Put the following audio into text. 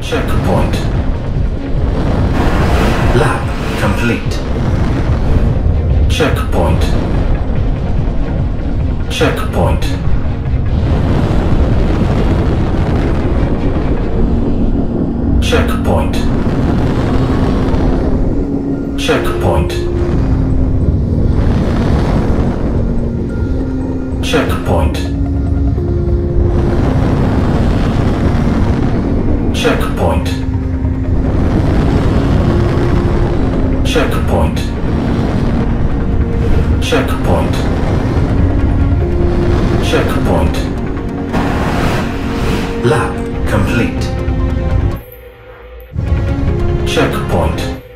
Checkpoint. Lab complete. Checkpoint. Checkpoint. Checkpoint. Checkpoint. Checkpoint. Checkpoint. Checkpoint. Checkpoint. Checkpoint. Lap complete. Checkpoint.